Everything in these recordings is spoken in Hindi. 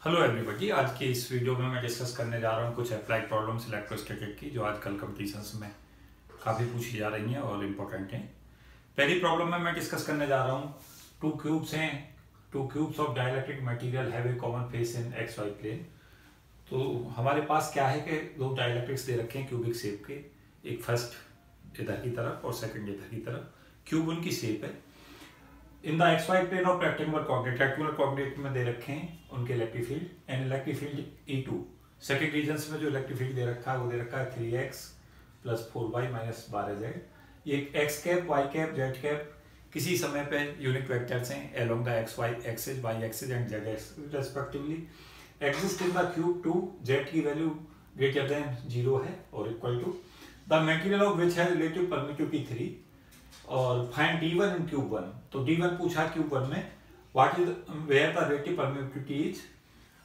हेलो एवरीबॉडी आज की इस वीडियो में मैं डिस्कस करने जा रहा हूँ कुछ अप्लाइड प्रॉब्लम्स इलेक्ट्रोस्टैटिक की, जो आजकल कंपटीशंस में काफ़ी पूछी जा रही हैं और इम्पोर्टेंट हैं। पहली प्रॉब्लम में मैं डिस्कस करने जा रहा हूँ। टू क्यूब्स हैं। Two cubes of dielectric material have a common face in X Y plane तो हमारे पास क्या है कि दो डायलैक्ट्रिक्स दे रखे हैं क्यूबिक शेप के। एक फ़र्स्ट इधर की तरफ़ और सेकेंड इधर की तरफ़। क्यूब उनकी शेप है। In the X Y plane of rectangular coordinate rectangular coordinate में दे रखे हैं उनके electric field and electric field E two second region में जो इलेक्ट्रिक फ़ील्ड दे रखा है, वो दे रखा है three X plus four Y minus बारह जेड ये X cap Y cap Z cap किसी समय पे यूनिट वेक्टर्स हैं along the X Y axis Y axis and Z axis respectively exist in the cube two Z की वैल्यू ग्रेटर देन ज़ीरो है और equal to the material of which है रिलेटिव परमिटिविटी थ्री और find D one in cube one तो डी वन पूछा क्यूब वन में what is where the relative permittivity is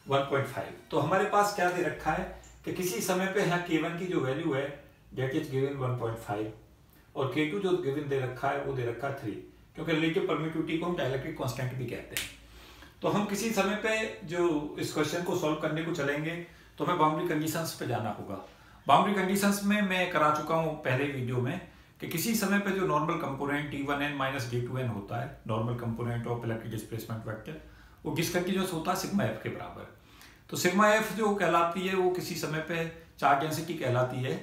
1.5 तो हमारे पास क्या दे रखा है कि किसी समय पे यहाँ के वन की जो वैल्यू है डेट इज़ गिवन 1.5 और के टू जो गिवन दे रखा है, वो दे रखा है थ्री क्योंकि रिलेटिव परमिटिविटी को हम डायलेक्ट्रिक कांस्टेंट भी कहते हैं। तो हम किसी समय पे जो इस क्वेश्चन को सॉल्व करने को चलेंगे तो हमें बाउंड्री कंडीशंस पे जाना होगा। बाउंड्री कंडीशंस में मैं करा चुका हूँ पहले वीडियो में। कि किसी समय पे जो normal component D one N minus D two N होता है normal component of electric displacement vector वो डिसकंटिन्यूस होता है? सिग्मा एफ़ के बराबर। तो सिग्मा एफ़ जो कहलाती है, वो किसी समय पे चार्ज डेंसिटी कहलाती है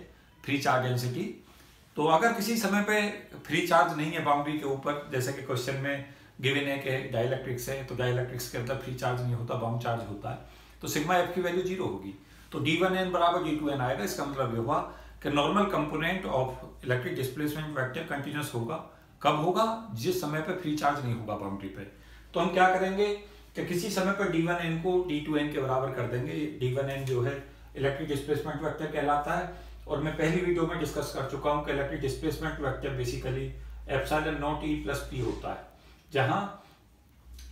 फ्री चार्ज डेंसिटी तो अगर किसी समय पे फ्री चार्ज नहीं है बाउंड्री के ऊपर, जैसे कि क्वेश्चन में गिवन है कि डायलैक्ट्रिक्स है तो डायलैक्ट्रिक्स के अंदर फ्री चार्ज नहीं होता बाउंड चार्ज होता है। तो सिग्मा एफ़ की वैल्यू ज़ीरो होगी। तो डी वन एन बराबर डी टू एन आएगा, इसका मतलब ये हुआ कि normal component of electric displacement vector continuous होगा। कब होगा? जिस समय पे फ्री चार्ज नहीं होगा बाउंड्री पे। तो हम क्या करेंगे कि किसी समय पर डी वन एन को डी टू एन के बराबर कर देंगे। डी वन एन जो है इलेक्ट्रिक डिस्प्लेसमेंट वेक्टर कहलाता है। और मैं पहली वीडियो में डिस्कस कर चुका हूँ कि electric displacement vector basically epsilon naught E plus P होता है, जहाँ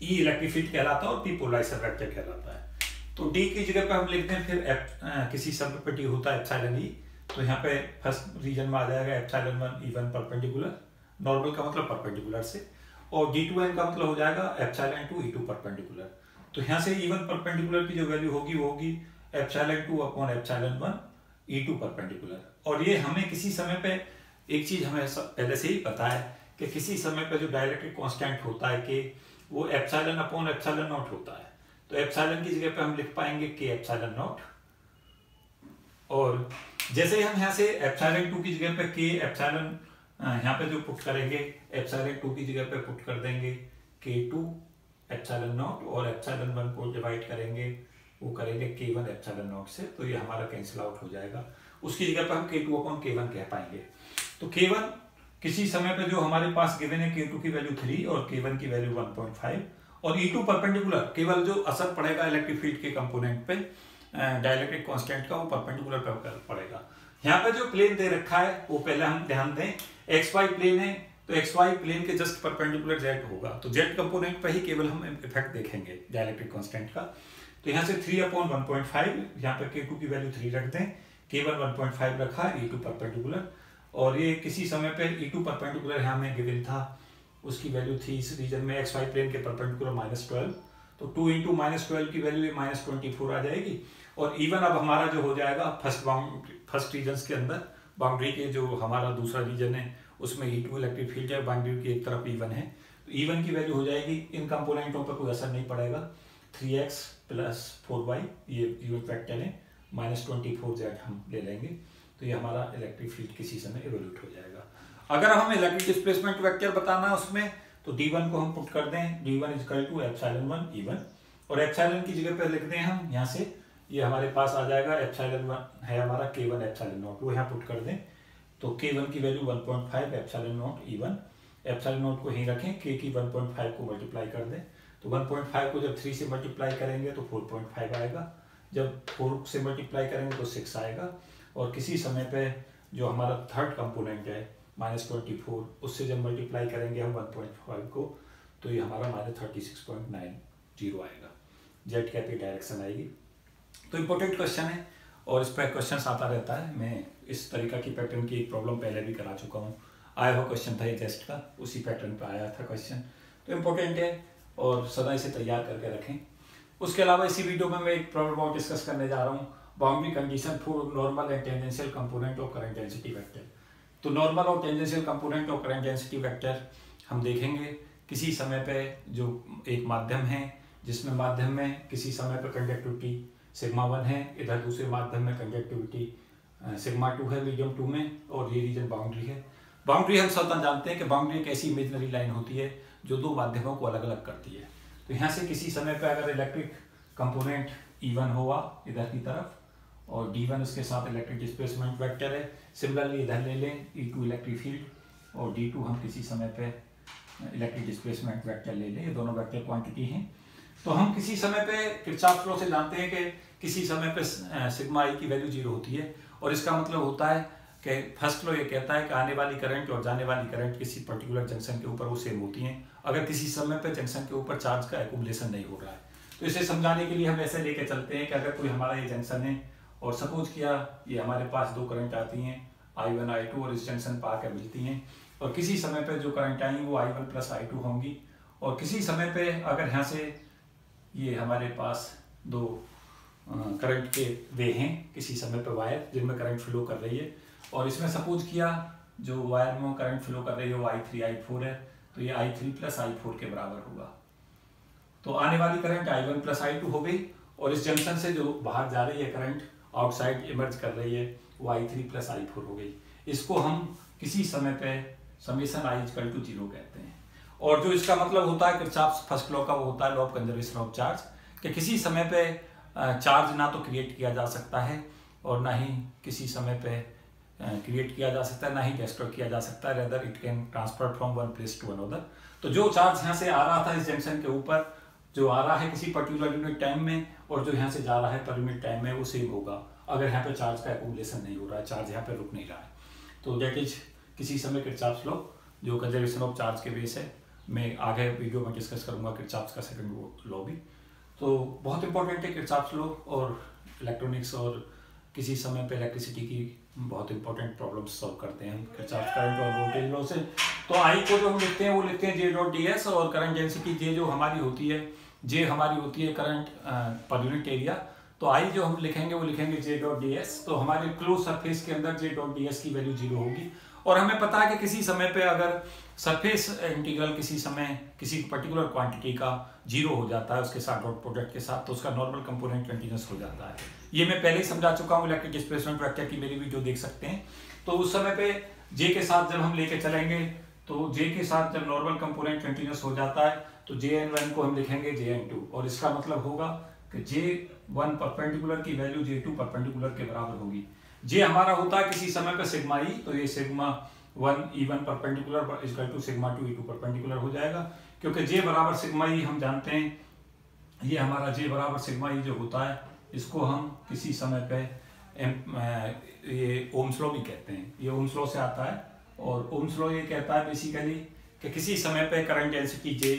ई इलेक्ट्रिक फ़ील्ड कहलाता है और पी पोलराइजर वेक्टर कहलाता है। तो डी की जगह पर हम लिखते हैं फिर किसी समय पर डी होता है एप्सिलॉन ई तो यहाँ पे फ़र्स्ट रीजन में आ जाएगा epsilon one E one perpendicular normal का मतलब परपेंडिकुलर से, और डी टू एन का मतलब हो जाएगा epsilon two E two perpendicular तो यहाँ से ई वन परपेंडिकुलर की जो वैल्यू होगी, वो होगी epsilon two upon epsilon one E two perpendicular और ये हमें किसी समय पे, एक चीज़ हमें पहले से ही पता है कि किसी समय पे जो डायलेक्ट्रिक कांस्टेंट होता है कि वो एप्सिलॉन अपॉन एप्सिलॉन नॉट होता है। तो एप्सिलॉन की जगह पे हम लिख पाएँगे के एप्सिलॉन नॉट और जैसे हम यहाँ से एप्सिलॉन टू की जगह पे के एप्सिलॉन यहाँ पे जो पुट करेंगे एप्सिलॉन टू की जगह पे पुट कर देंगे के टू एप्सिलॉन नॉट और एप्सिलॉन वन को डिवाइड करेंगे, वो करेंगे के वन एप्सिलॉन नॉट से तो ये हमारा कैंसिल आउट हो जाएगा। उसकी जगह पर हम के टू अपॉन के वन कह पाएँगे। तो के वन किसी समय पे जो हमारे पास गिवन है के टू की वैल्यू थ्री और के वन की वैल्यू वन पॉइंट फाइव और ई टू परपेंडिकुलर केवल जो असर पड़ेगा इलेक्ट्रिक फ़ील्ड के कंपोनेंट पे डायलेक्ट्रिक कांस्टेंट का वो परपेंडिकुलर पे पड़ेगा। यहाँ पे जो प्लेन दे रखा है, वो पहले हम ध्यान दें एक्स वाई प्लेन है तो एक्स वाई प्लेन के जस्ट परपेंडिकुलर जेड होगा। तो जेड कंपोनेंट पर ही केवल हम इफ़ेक्ट देखेंगे डायलेक्ट्रिक कॉन्स्टेंट का। तो यहाँ से three upon one point five यहाँ पर के टू की वैल्यू थ्री रख दें। के वन वन पॉइंट फाइव रखा है ई टू परपेंडिकुलर और ये किसी समय पर ई टू परपेंडिकुलर यहाँ में गिवन था। उसकी वैल्यू थी इस रीजन में एक्स वाई प्लेन के परपेंडिकुलर माइनस ट्वेल्व तो टू इंटू माइनस ट्वेल्व की वैल्यू माइनस ट्वेंटी फोर आ जाएगी। और इवन अब हमारा जो हो जाएगा फ़र्स्ट बाउंड फ़र्स्ट रीजन के अंदर बाउंड्री के जो हमारा दूसरा रीजन है, उसमें ई टू इलेक्ट्रिक फ़ील्ड है बाउंड्री की एक तरफ़ ईवन है। तो ईवन की वैल्यू हो जाएगी, इन कंपोनेंटों पर कोई असर नहीं पड़ेगा। Three X plus four Y ये यूनिट वैक्टर है माइनस ट्वेंटी फोर जेड हम ले लेंगे तो ये हमारा इलेक्ट्रिक फ़ील्ड किसी समय एवोल्यूट हो जाएगा। अगर हम इलेक्ट्रिक डिस्प्लेसमेंट वेक्टर बताना है उसमें तो डी वन को हम पुट कर दें D one equal to epsilon one E one और एप्साइलन की जगह पर लिख दें हम, यहाँ से ये हमारे पास आ जाएगा एप्साइलन वन है हमारा के वन एप्साइलन नोट, वो यहाँ पुट कर दें। तो के वन की value one point five epsilon naught E one epsilon naught को ही रखें के की वन पॉइंट फाइव को मल्टीप्लाई कर दें। तो वन पॉइंट फाइव को जब थ्री से मल्टीप्लाई करेंगे तो फोर पॉइंट फाइव आएगा। जब फोर से मल्टीप्लाई करेंगे तो सिक्स आएगा। और किसी समय पर जो हमारा थर्ड कंपोनेंट है माइनस ट्वेंटी फोर उससे जब मल्टीप्लाई करेंगे हम वन पॉइंट फाइव को तो ये हमारा minus thirty six point nine zero आएगा। जेड कैप की डायरेक्शन आएगी। तो इम्पोर्टेंट क्वेश्चन है और इस पर क्वेश्चन आता रहता है। मैं इस तरीका की पैटर्न की एक प्रॉब्लम पहले भी करा चुका हूँ। आया हुआ क्वेश्चन था ये टेस्ट का, उसी पैटर्न पर आया था क्वेश्चन तो इम्पोर्टेंट है और सदा इसे तैयार करके रखें। उसके अलावा इसी वीडियो में मैं एक प्रॉब्लम और डिस्कस करने जा रहा हूँ। Boundary condition for normal and tangential component of current density vector तो नॉर्मल और tangential component of current density vector हम देखेंगे किसी समय पे जो एक माध्यम है, जिसमें माध्यम में किसी समय पर कंडक्टिविटी सिग्मा वन है, इधर दूसरे माध्यम में कंडक्टिविटी सिग्मा टू है मीडियम टू में, और ये रीजन बाउंड्री है। बाउंड्री हम स्वतः जानते हैं कि बाउंड्री एक ऐसी इमेजनरी लाइन होती है जो दो माध्यमों को अलग अलग करती है। तो यहाँ से किसी समय पर अगर इलेक्ट्रिक कंपोनेंट ई वन इधर की तरफ़, और डी वन उसके साथ इलेक्ट्रिक डिस्प्लेसमेंट वेक्टर है। सिमिलरली इधर ले लें ई टू इलेक्ट्रिक फ़ील्ड और डी टू हम किसी समय पे इलेक्ट्रिक डिस्प्लेसमेंट वेक्टर ले लें। ये दोनों वेक्टर क्वांटिटी हैं। तो हम किसी समय पे किरचाफ से जानते हैं कि किसी समय पे सिग्मा आई की वैल्यू ज़ीरो होती है। और इसका मतलब होता है कि फ़र्स्ट फ्लो ये कहता है कि आने वाली करंट और जाने वाली करंट किसी पर्टिकुलर जंक्शन के ऊपर वो सेम होती हैं। अगर किसी समय पे जंक्शन के ऊपर चार्ज का एकुमुलेशन नहीं हो रहा है। तो इसे समझाने के लिए हम ऐसे लेके चलते हैं कि अगर कोई हमारा ये जंक्शन है और सपोज़ किया ये हमारे पास दो करंट आती हैं आई वन आई टू और इस जंक्शन पर आकर मिलती हैं। और किसी समय पर जो करंट आई वो I one plus I two होंगी। और किसी समय पर अगर यहाँ से ये हमारे पास दो करंट के वे हैं, किसी समय पर वायर जिनमें करंट फ्लो कर रही है। और इसमें सपोज़ किया, जो वायर में करंट फ्लो कर रही है, वो आई थ्री आई फोर है तो ये I three plus I four के बराबर होगा। तो आने वाली current I one plus I two हो गई, और इस जंक्शन से जो बाहर जा रही है करंट आउटसाइड इमर्ज कर रही है, वो I three plus I four हो गई। इसको हम किसी समय पे summation I equal to zero कहते हैं। और जो इसका मतलब होता है, किरचाफ फ़र्स्ट लॉ का वो होता है, law of conservation of charge, कि किसी समय पे चार्ज ना तो क्रिएट किया जा सकता है और ना ही किसी समय पे क्रिएट किया जा सकता है, ना ही डिस्ट्रॉय किया जा सकता है rather it can transfer from one place to another तो जो चार्ज यहाँ से आ रहा था इस जंक्शन के ऊपर, जो आ रहा है किसी पर्टिकुलर यूनिट टाइम में और जो यहाँ से जा रहा है पर यूनिट टाइम में, वो सेम होगा। अगर यहाँ पे चार्ज का एकोमुलेशन नहीं हो रहा है चार्ज यहाँ पे रुक नहीं रहा है। तो डेट इज़ किसी समय किरचाप्स लो, जो कंजर्वेशन ऑफ़ चार्ज के बेस है। मैं आगे वीडियो में डिस्कस करूँगा किरचाप्स का सेकंड लॉ भी। तो बहुत इंपॉर्टेंट है किरचाप्स लॉ और इलेक्ट्रॉनिक्स और किसी समय पे इलेक्ट्रिसिटी की बहुत इंपॉर्टेंट प्रॉब्लम सॉल्व करते हैं। किरचाप्स करंट और वोल्टेज लॉ से। तो आई को जो हम लिखते हैं, वो लिखते हैं जे डॉट डी एस और करंट डेंसिटी जे जो हमारी होती है जे हमारी होती है करंट पर यूनिट एरिया तो आई जो हम लिखेंगे, वो लिखेंगे जे डॉट डी एस तो हमारे क्लोज सरफेस के अंदर जे डॉट डी एस की वैल्यू ज़ीरो होगी। और हमें पता है कि किसी समय पे अगर सरफेस इंटीग्रल किसी समय किसी पर्टिकुलर क्वांटिटी का ज़ीरो हो जाता है उसके साथ डॉट प्रोडक्ट के साथ तो उसका नॉर्मल कंपोनेंट कंटिन्यूस हो जाता है। ये मैं पहले ही समझा चुका हूँ इलेक्ट्रिक डिस्प्लेसमेंट वेक्टर की मेरी वीडियो देख सकते हैं। तो उस समय पे जे के साथ जब हम लेके चलेंगे तो जे के साथ जब नॉर्मल कंपोनेंट कंटिन्यूस हो जाता है तो जे एन वन को हम लिखेंगे जे एन टू और इसका मतलब होगा कि जे वन परपेंडिकुलर की वैल्यू जे टू परपेंडिकुलर के बराबर होगी। जे हमारा होता है किसी समय पर सिग्मा ई तो ये sigma one E one perpendicular equal to sigma two E two perpendicular हो जाएगा, क्योंकि जे बराबर सिग्मा ई हम जानते हैं, ये हमारा जे बराबर सिग्मा ई जो होता है, इसको हम किसी समय पे एम ये ओम्स लॉ भी कहते हैं। ये ओम्स लॉ से आता है, और ओम्स लॉ ये कहता है बेसिकली कि किसी समय पे करंट डेंसिटी जे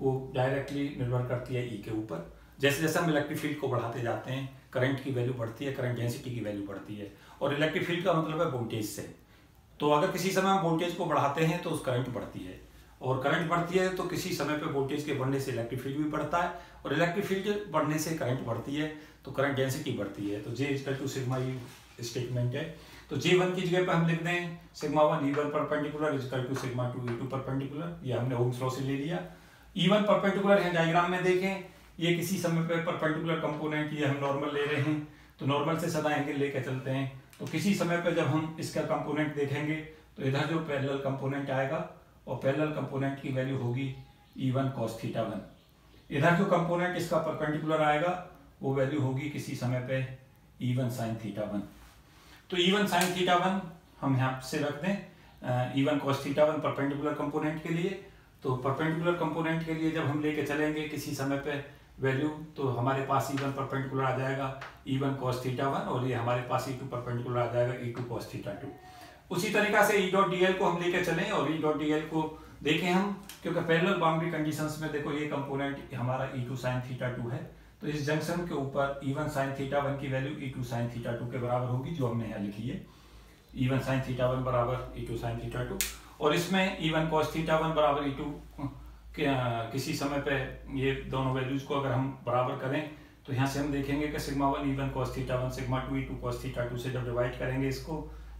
वो डायरेक्टली निर्भर करती है ई e के ऊपर। जैसे जैसे हम इलेक्ट्रिक फ़ील्ड को बढ़ाते जाते हैं करंट की वैल्यू बढ़ती है करंट डेंसिटी की वैल्यू बढ़ती है। और इलेक्ट्रिक फ़ील्ड का मतलब है वोल्टेज से। तो अगर किसी समय हम वोल्टेज को बढ़ाते हैं तो उस करंट बढ़ती है। और करंट बढ़ती है तो किसी समय पे वोल्टेज के बढ़ने से इलेक्ट्रिक फ़ील्ड भी बढ़ता है और इलेक्ट्रिक फ़ील्ड बढ़ने से करंट बढ़ती है तो करंट डेंसिटी बढ़ती है। तो J equal to sigma E statement है। तो जे वन की जगह पर हम लिख दें sigma one E one perpendicular equal to sigma two E two perpendicular ये हमने ओम्स लॉ से ले लिया। ई वन परपेंडिकुलर है डायग्राम में देखें, ये किसी समय पर परपेंडिकुलर कंपोनेंट ये हम नॉर्मल ले रहे हैं। तो नॉर्मल से सदा एंगल लेकर चलते हैं। तो किसी समय पर जब हम इसका कंपोनेंट देखेंगे तो इधर जो पैरेलल कंपोनेंट आएगा, और पैरेलल कंपोनेंट की वैल्यू होगी E one cos theta one इधर जो कंपोनेंट इसका परपेंडिकुलर आएगा, वो वैल्यू होगी किसी समय पे E one sine theta one तो E one sine theta one हम यहाँ से रख दें E one cos theta one perpendicular component के लिए. तो परपेंडिकुलर कंपोनेंट के लिए जब हम लेके चलेंगे किसी समय पे वैल्यू तो हमारे पास ई वन परपेंडिकुलर आ जाएगा E one cos theta one और ये हमारे पास ई टू परपेंडिकुलर आ जाएगा E two cos theta two उसी तरीका से ई डॉट डी को हम लेके चलें और ई डॉट डी को देखें हम, क्योंकि पैरेलल बाउंड्री कंडीशंस में देखो ये कंपोनेंट हमारा E two sine theta two है तो इस जंक्शन के ऊपर E one sine theta one की value E two sine theta two के बराबर होगी, जो हमने यहाँ लिखी है। E one sine theta one बराबर E two sine theta two और इसमें E one cos theta one बराबर ई टू कि किसी समय पे ये दोनों वैल्यूज़ को अगर हम बराबर करें तो यहाँ से हम देखेंगे कि sigma one E one cos theta one sigma two E two cos theta two से जब डिवाइड करेंगे इसको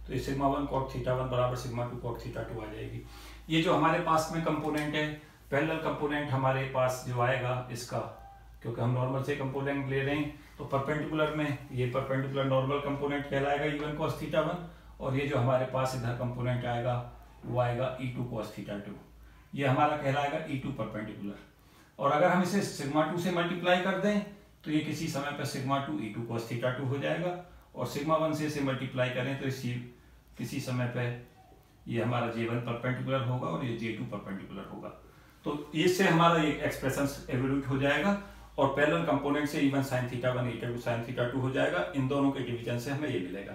तो ये sigma one cot theta one बराबर sigma two cot theta two आ जाएगी। ये जो हमारे पास में कंपोनेंट है पैरेलल कंपोनेंट हमारे पास जो आएगा इसका, क्योंकि हम नॉर्मल से कंपोनेंट ले रहे हैं तो परपेंडिकुलर में ये परपेंडिकुलर नॉर्मल कंपोनेंट कहलाएगा E one cos theta one और ये जो हमारे पास इधर कंपोनेंट आएगा, वो आएगा E two cos theta two ये हमारा कहलाएगा ई टू परपेंडिकुलर और अगर हम इसे सिग्मा टू से मल्टीप्लाई कर दें तो ये किसी समय पर sigma two E two cos theta two हो जाएगा। और सिग्मा वन से इसे मल्टीप्लाई करें तो इसी, किसी समय पे ये हमारा जे वन परपेंडिकुलर होगा और ये जे टू परपेंडिकुलर होगा। तो इससे हमारा ये एक्सप्रेशन एवोल्यूट हो जाएगा और पैरेलल कंपोनेंट से even sine theta one eta two sine theta two हो जाएगा। इन दोनों के डिवीज़न से हमें ये मिलेगा।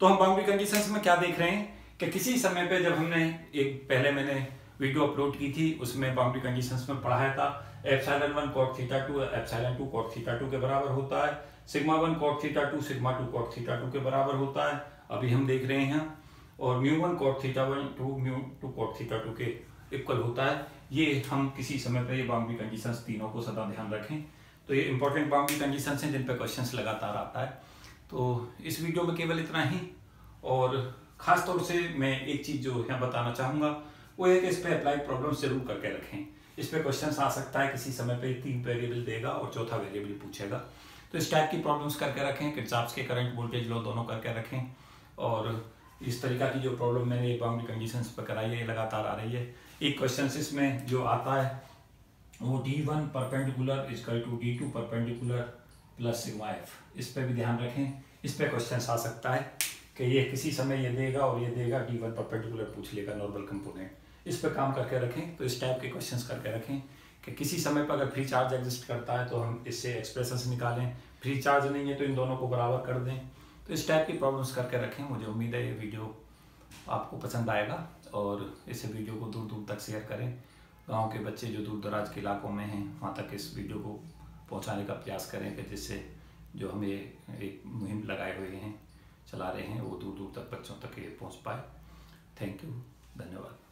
तो हम बाउंड्री कंडीशंस में क्या देख रहे हैं कि किसी समय पे जब हमने एक, पहले मैंने वीडियो अपलोड की थी, उसमें बाउंड्री कंडीशंस में पढ़ाया था। Epsilon one cot theta two epsilon two cot theta two के बराबर होता है। Sigma one cot theta two sigma two cot theta two के बराबर होता है। अभी हम देख रहे हैं, और mu one cot theta one two mu two cot theta two के इक्वल होता है। ये हम किसी समय पर ये बाउंड्री कंडीशंस तीनों को सदा ध्यान रखें। तो ये इंपॉर्टेंट बाउंड्री कंडीशंस हैं, जिन पे क्वेश्चंस लगातार आता है। तो इस वीडियो में केवल इतना ही, और खास तौर से मैं एक चीज़ जो यहाँ बताना चाहूँगा वो है कि इस पर अप्लाई प्रॉब्लम ज़रूर करके रखें। इस पर क्वेश्चन आ सकता है, किसी समय पर तीन वेरिएबल देगा और चौथा वेरिएबल पूछेगा। तो इस टाइप की प्रॉब्लम्स करके रखें, किरचाप्स के करंट वोल्टेज लो दोनों करके रखें और इस तरीका की जो प्रॉब्लम मैंने ये बाउंड्री कंडीशंस पर कराई है लगातार आ रही है। एक क्वेश्चन इसमें जो आता है, वो D one perpendicular equal to D two perpendicular plus sigma F इस पर भी ध्यान रखें, इस पर क्वेश्चन आ सकता है कि ये किसी समय ये देगा और ये देगा डी वन परपेंडिकुलर पूछ लेगा नॉर्मल कंपोनेंट इस पर काम करके रखें तो इस टाइप के क्वेश्चन करके रखें कि किसी समय पर अगर फ्री चार्ज एग्जिस्ट करता है तो हम इससे एक्सप्रेशन निकालें। फ्री चार्ज नहीं है तो इन दोनों को बराबर कर दें। तो इस टाइप की प्रॉब्लम्स करके रखें। मुझे उम्मीद है ये वीडियो आपको पसंद आएगा और इस वीडियो को दूर दूर तक शेयर करें। गाँव के बच्चे जो दूर दराज के इलाकों में हैं, वहाँ तक इस वीडियो को पहुँचाने का प्रयास करें कि जिससे जो हम ये एक मुहिम लगाए हुए हैं, चला रहे हैं, वो दूर दूर तक बच्चों तक ये पहुँच पाए। थैंक यू धन्यवाद।